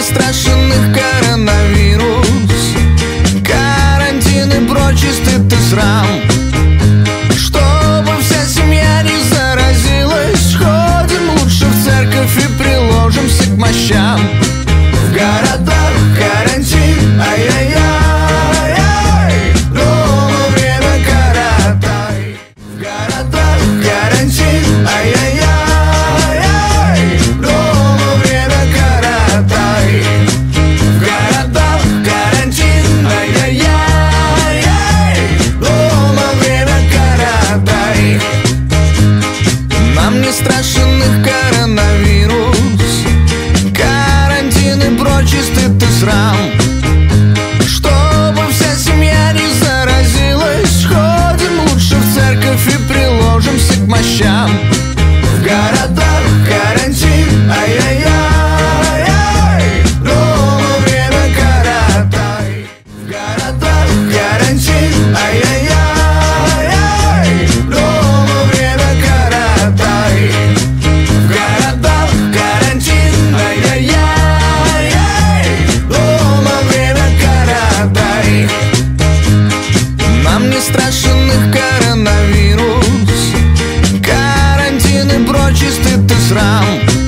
перестрашенных коронавирус. Карантин и прочий стыд срам. Чтобы вся семья не заразилась Ходим лучше в церковь и приложимся к мощам. В городах карантин, ай-яй-яй Дома время каратай. В городах карантин чистый ты срам. Чтобы вся семья не заразилась Ходим лучше в церковь и приложимся к мощам. В городах карантин, ай-яй-яй. скрыт ты срам